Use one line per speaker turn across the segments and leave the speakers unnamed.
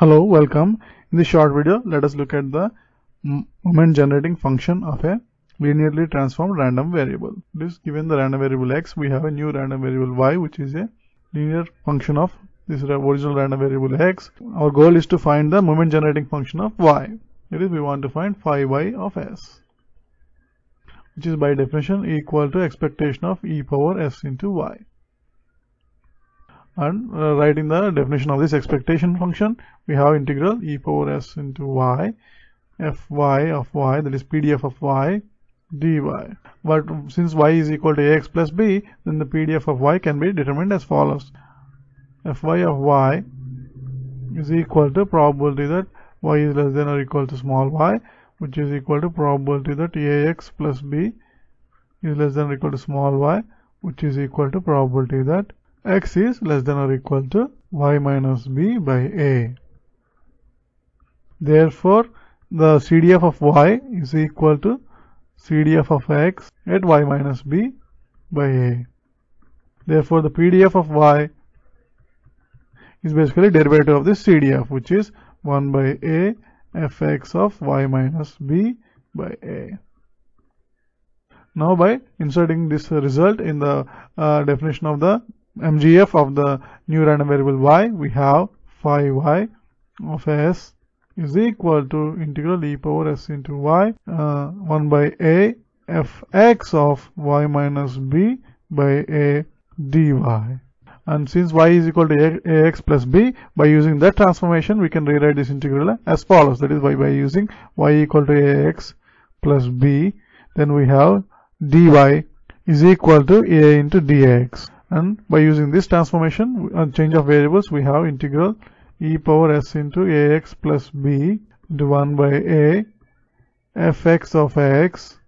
Hello, welcome. In this short video, let us look at the moment generating function of a linearly transformed random variable. This given the random variable x, we have a new random variable y, which is a linear function of this original random variable x. Our goal is to find the moment generating function of y. That is, we want to find phi y of s, which is by definition equal to expectation of e power s into y and uh, writing the definition of this expectation function we have integral e power s into y fy of y that is pdf of y dy but since y is equal to ax plus b then the pdf of y can be determined as follows. Fy of y is equal to probability that y is less than or equal to small y which is equal to probability that ax plus b is less than or equal to small y which is equal to probability that x is less than or equal to y minus b by a. Therefore, the CDF of y is equal to CDF of x at y minus b by a. Therefore, the PDF of y is basically derivative of this CDF which is 1 by a fx of y minus b by a. Now by inserting this result in the uh, definition of the MGF of the new random variable y, we have phi y of s is equal to integral e power s into y uh, 1 by a fx of y minus b by a dy. And since y is equal to ax plus b, by using that transformation, we can rewrite this integral as follows. That is, by, by using y equal to ax plus b, then we have dy is equal to a into dx and by using this transformation and change of variables we have integral e power s into ax plus b into 1 by a fx of x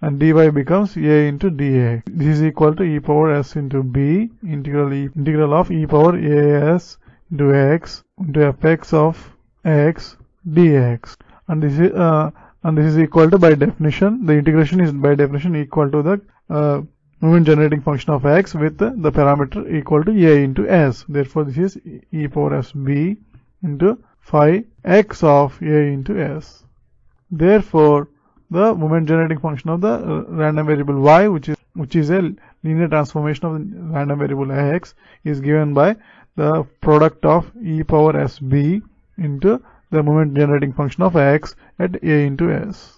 and dy becomes a into dx. This is equal to e power s into b integral e, integral of e power as into x into fx of x dx and this is uh, and this is equal to by definition the integration is by definition equal to the uh, moment generating function of x with the parameter equal to a into s. Therefore, this is e power s b into phi x of a into s. Therefore, the moment generating function of the random variable y, which is which is a linear transformation of the random variable x, is given by the product of e power s b into the moment generating function of x at a into s.